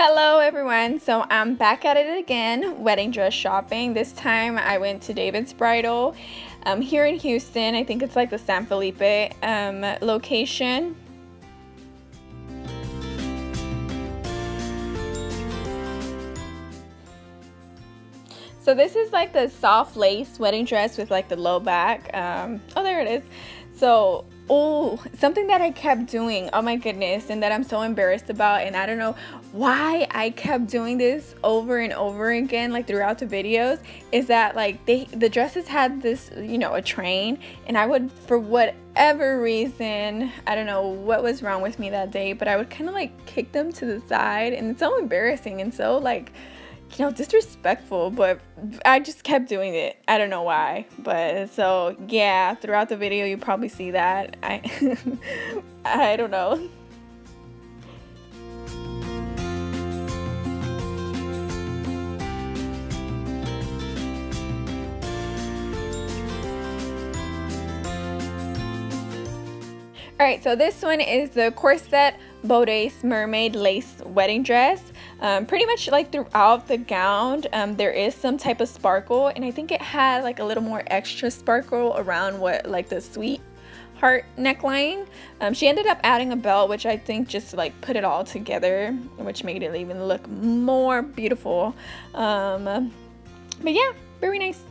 Hello everyone, so I'm back at it again, wedding dress shopping. This time I went to David's Bridal um, here in Houston. I think it's like the San Felipe um, location. So this is like the soft lace wedding dress with like the low back. Um, oh, there it is. So oh something that i kept doing. Oh my goodness and that i'm so embarrassed about and i don't know why i kept doing this over and over again like throughout the videos is that like they the dresses had this you know a train and i would for whatever reason i don't know what was wrong with me that day but i would kind of like kick them to the side and it's so embarrassing and so like you know, disrespectful, but I just kept doing it. I don't know why. But so yeah, throughout the video you probably see that. I I don't know. Alright, so this one is the Corset Bodice Mermaid Lace Wedding Dress. Um, pretty much like throughout the gown, um, there is some type of sparkle and I think it had like a little more extra sparkle around what like the sweet heart neckline. Um, she ended up adding a belt, which I think just like put it all together, which made it even look more beautiful. Um, but yeah, very nice.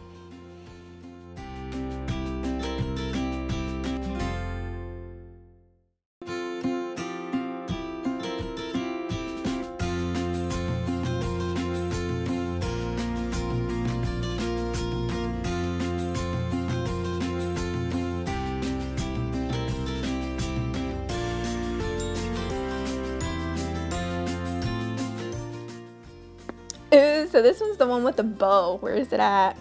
So this one's the one with the bow. Where is it at?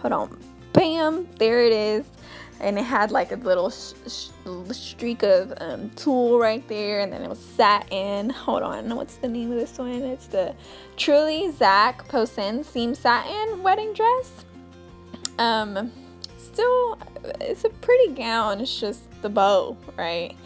Hold on. Bam! There it is. And it had like a little streak of um, tulle right there. And then it was satin. Hold on. What's the name of this one? It's the Truly Zac Posen Seam Satin Wedding Dress. Um, still, it's a pretty gown. It's just the bow, right?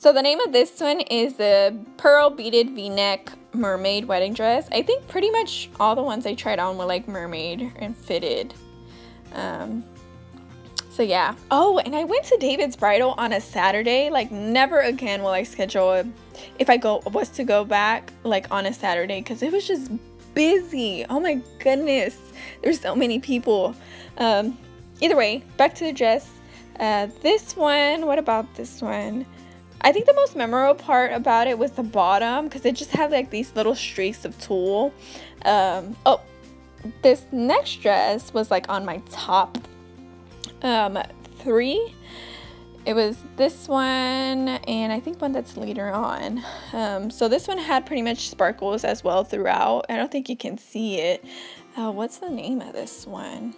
So the name of this one is the Pearl Beaded V-Neck Mermaid Wedding Dress. I think pretty much all the ones I tried on were like mermaid and fitted. Um, so yeah. Oh, and I went to David's Bridal on a Saturday. Like never again will I schedule if I go was to go back like on a Saturday because it was just busy. Oh my goodness. There's so many people. Um, either way, back to the dress. Uh, this one, what about this one? I think the most memorable part about it was the bottom because it just had like these little streaks of tulle. Um, oh, this next dress was like on my top um, three. It was this one and I think one that's later on. Um, so this one had pretty much sparkles as well throughout. I don't think you can see it. Uh, what's the name of this one?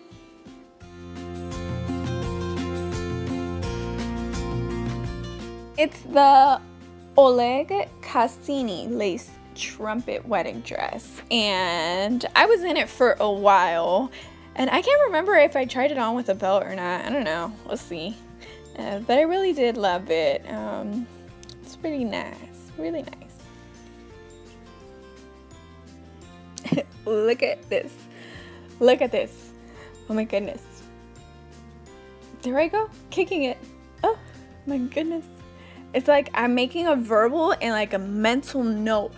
It's the Oleg Cassini lace trumpet wedding dress. And I was in it for a while. And I can't remember if I tried it on with a belt or not. I don't know. We'll see. Uh, but I really did love it. Um, it's pretty nice. Really nice. Look at this. Look at this. Oh my goodness. There I go. Kicking it. Oh my goodness. It's like I'm making a verbal and like a mental note.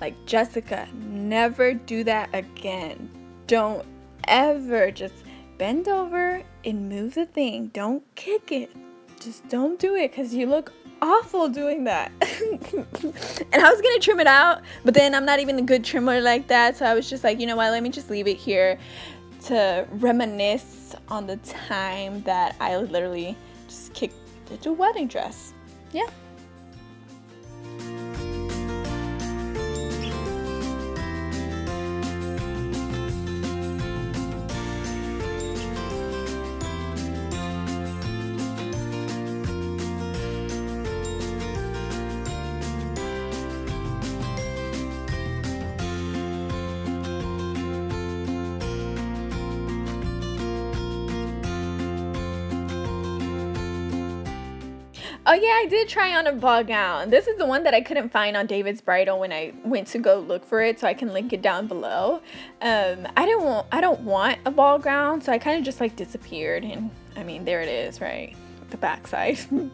Like, Jessica, never do that again. Don't ever just bend over and move the thing. Don't kick it. Just don't do it because you look awful doing that. and I was gonna trim it out, but then I'm not even a good trimmer like that. So I was just like, you know what, let me just leave it here to reminisce on the time that I literally just kicked a wedding dress yeah. Oh yeah, I did try on a ball gown. This is the one that I couldn't find on David's Bridal when I went to go look for it, so I can link it down below. Um, I didn't want I don't want a ball gown, so I kind of just like disappeared, and I mean there it is, right, the backside.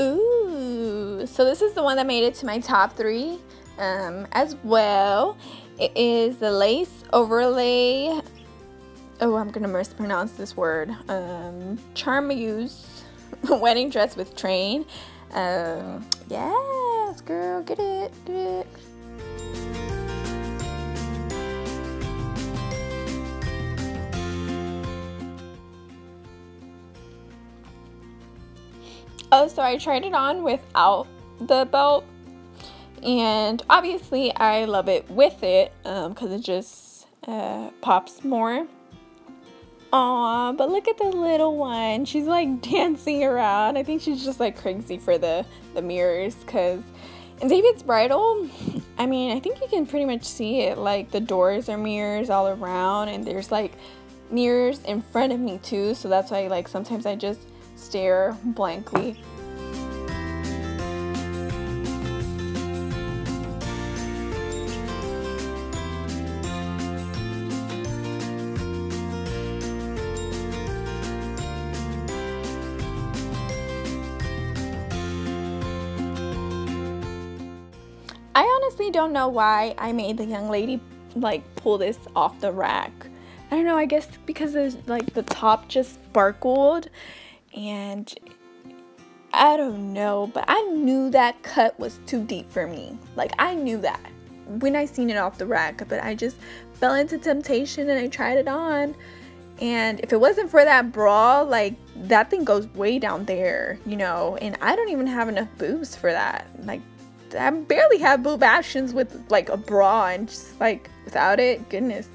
Ooh, so this is the one that made it to my top three um, as well. It is the lace overlay oh, I'm gonna mispronounce this word. Um, Charmeuse wedding dress with train. Um, yes, girl, get it, get it. Oh, so I tried it on without the belt, and obviously I love it with it because um, it just uh, pops more. Aw, but look at the little one. She's like dancing around. I think she's just like crazy for the, the mirrors because in David's Bridal, I mean, I think you can pretty much see it. Like the doors are mirrors all around and there's like mirrors in front of me too. So that's why like sometimes I just stare blankly I honestly don't know why I made the young lady like pull this off the rack. I don't know, I guess because there's like the top just sparkled and I don't know, but I knew that cut was too deep for me. Like I knew that when I seen it off the rack, but I just fell into temptation and I tried it on. And if it wasn't for that bra, like that thing goes way down there, you know, and I don't even have enough boobs for that. Like I barely have boob actions with like a bra and just like without it, goodness.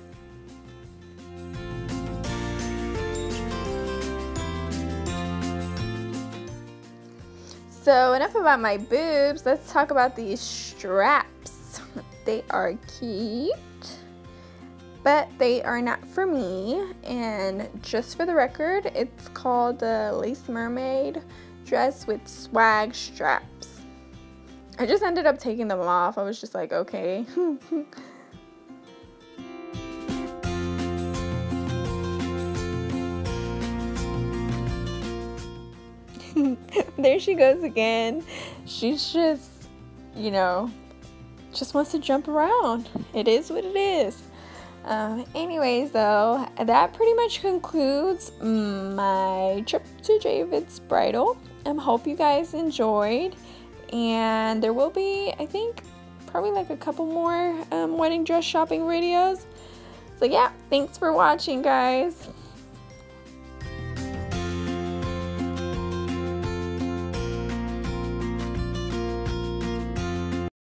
So enough about my boobs, let's talk about these straps. They are cute, but they are not for me. And just for the record, it's called the Lace Mermaid dress with swag straps. I just ended up taking them off. I was just like, okay. there she goes again. She's just, you know, just wants to jump around. It is what it is. Um, anyways, though, that pretty much concludes my trip to David's Bridal. I um, hope you guys enjoyed and there will be i think probably like a couple more um, wedding dress shopping videos so yeah thanks for watching guys